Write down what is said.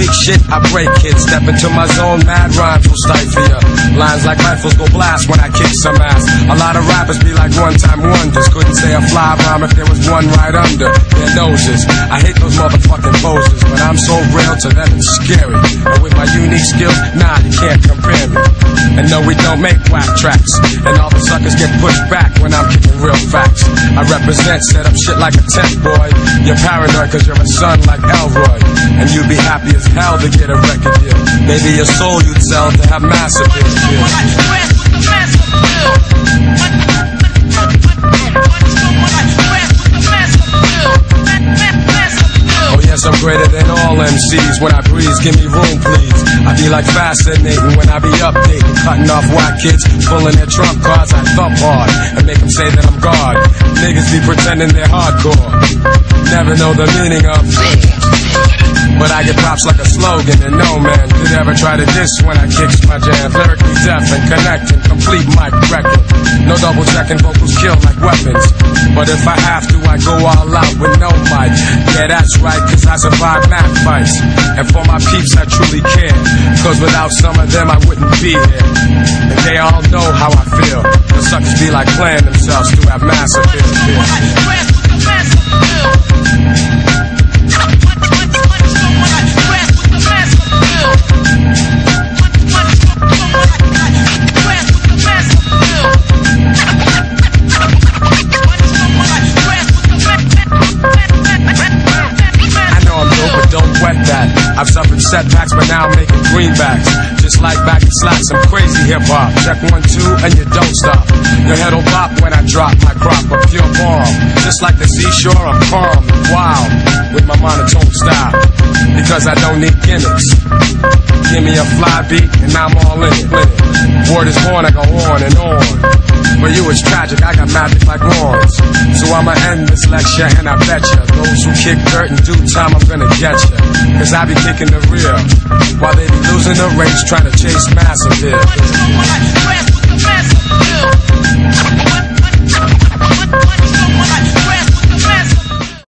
I break kids, step into my zone, mad rhymes will stifle ya. Lines like rifles go blast when I kick some ass. A lot of rappers be like one-time wonders. Couldn't say a fly rhyme if there was one right under their noses. I hate those motherfucking poses, but I'm so real to them it's scary. And with my unique skills, nah, you can't compare me. And no, we don't make whack tracks. And all the suckers get pushed back when I'm kicking real facts. I represent, set up shit like a tent boy. You're paranoid cause you're a son like Elroy. And you'd be happy as hell to get a record deal. Maybe your soul you'd sell to have massive appeal. Oh yes, I'm greater than all MCs. When I breeze, give me room, please. I be like fascinating when I be updating, cutting off white kids, pulling their trump cards. I thump hard and make them say that I'm God. Niggas be pretending they're hardcore, never know the meaning of. But I get props like a slogan, and no man could ever try to diss when I kicks my jam. Lyrically deaf and connecting, complete mic wrecking. No double checking, vocals kill like weapons. But if I have to, I go all out with no mic. Yeah, that's right, cause I survive mad fights. And for my peeps, I truly care. Cause without some of them, I wouldn't be here. And they all know how I feel. The suckers be like playing themselves to have massive. Setbacks, but now I'm making greenbacks. Just like back in slats, some crazy hip hop. Check one, two, and you don't stop. Your head'll pop when I drop my crop of pure bomb. Just like the seashore, I'm calm wild with my monotone style. Because I don't need gimmicks. Give me a fly beat, and I'm all in it. Word is born, I go on and on. For you it's tragic, I got magic like wands. So I'ma end this lecture and I bet ya Those who kick dirt in due time I'm gonna get ya. Cause I be kicking the rear While they be losing the race trying to chase massive here